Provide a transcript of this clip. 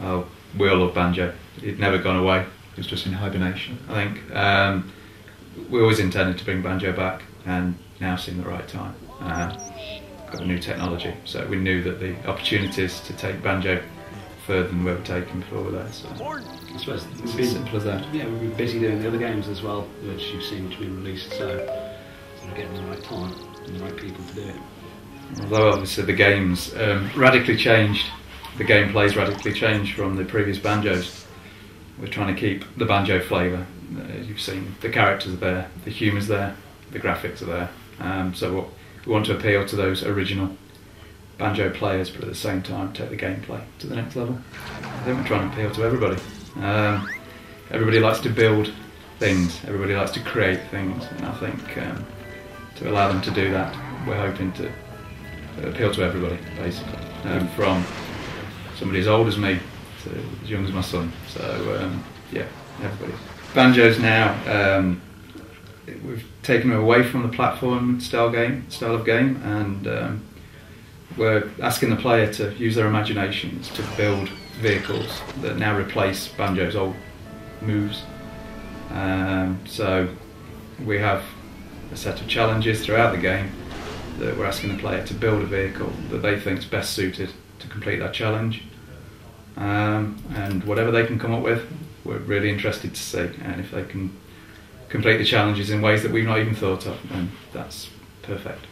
Oh, we all love banjo. It'd never gone away. It was just in hibernation, I think. Um, we always intended to bring banjo back, and now seemed the right time. Uh, got a new technology, so we knew that the opportunities to take banjo further than we were taking before were there. So I suppose it's as been, simple as that. yeah, we've been busy doing the other games as well, which you've seen to be released, so of getting the right time and the right people to do it. Although obviously the game's um, radically changed, the gameplay's radically changed from the previous banjos. We're trying to keep the banjo flavour. Uh, you've seen the characters are there, the humour's there, the graphics are there. Um, so what, we want to appeal to those original banjo players, but at the same time take the gameplay to the next level. I think we're trying to appeal to everybody. Um, everybody likes to build things. Everybody likes to create things, and I think um, to allow them to do that, we're hoping to appeal to everybody, basically, um, from somebody as old as me to as young as my son. So um, yeah, everybody. Banjos now. Um, we've taken them away from the platform style game, style of game, and um, we're asking the player to use their imaginations to build vehicles that now replace banjo's old moves. Um, so we have a set of challenges throughout the game that we're asking the player to build a vehicle that they think is best suited to complete that challenge. Um, and whatever they can come up with, we're really interested to see. And if they can complete the challenges in ways that we've not even thought of, then that's perfect.